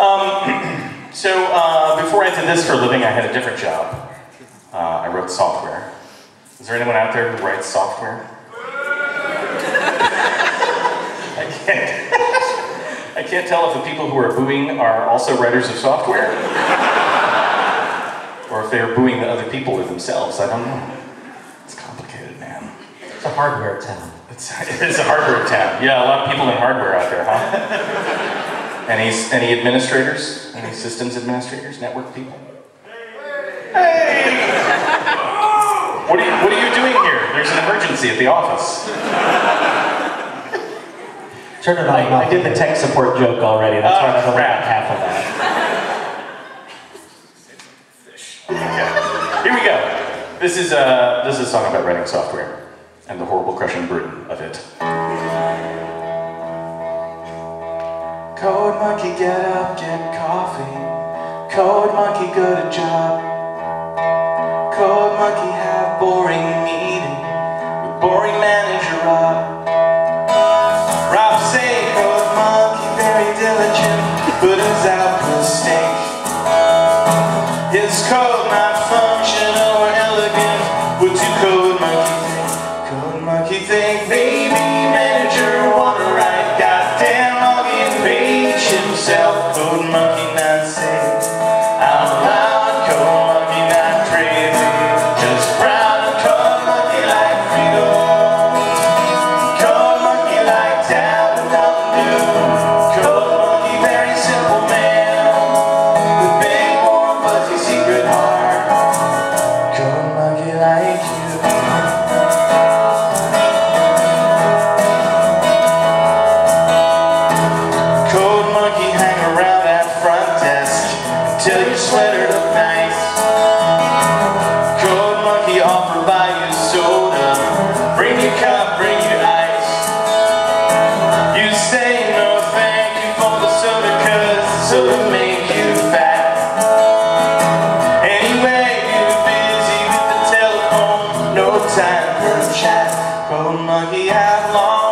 Um, so uh, before I did this for a living, I had a different job. Uh, I wrote software. Is there anyone out there who writes software? I can't. I can't tell if the people who are booing are also writers of software, or if they are booing the other people or themselves. I don't know. It's complicated, man. It's a hardware town. It's, it's a hardware town. Yeah, a lot of people in hardware out there, huh? Any, any administrators? Any systems administrators? Network people? Hey! What are, you, what are you doing here? There's an emergency at the office. Turn it on. I, I did the tech support joke already. That's Oh, why I'm only half of that. Okay. Here we go. This is, a, this is a song about writing software and the horrible crushing burden of it. Get up, get coffee. Code monkey, go to job. Code monkey, have boring meeting with boring manager Rob. Rob say code monkey, very diligent, but his Till your sweater look nice. Code monkey offer buy you soda. Bring your cup, bring your ice. You say no thank you for the soda Cause the soda make you fat. Anyway, you're busy with the telephone. No time for a chat. Code monkey have long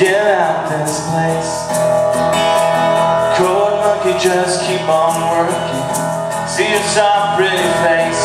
get out this place. Cold monkey just keep on working. See your soft pretty face.